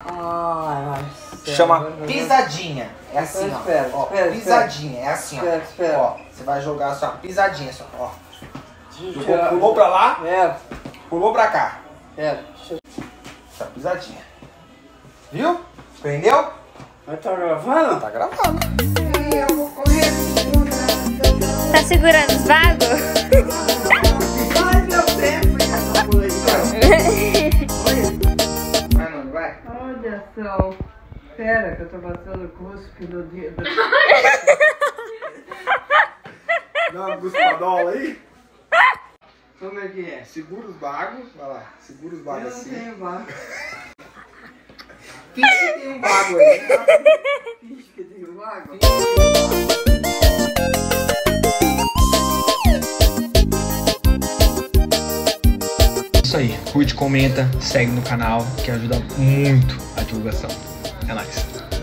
Ai, Chama pisadinha. É assim, Espera, ó. espera, ó. espera, pisadinha, é assim, Espera, ó. espera. Ó, você vai jogar só pisadinha, só, ó. Jogou, pulou pra lá, É, pulou pra cá. é. Só pisadinha. Viu? Prendeu? Mas tá gravando? Tá gravando. Tá segurando os vagos? Vai. Olha só. Espera que eu tô passando cuspe no dedo. Dá uma guspadola aí. Como é que é? Segura os bagos. Vai lá. Segura os Eu bagos não assim. tenho vaga. Finge que tem um bago aí. Finge que tenho vaga. Isso aí, curte, comenta, segue no canal que ajuda muito a divulgação. É nóis.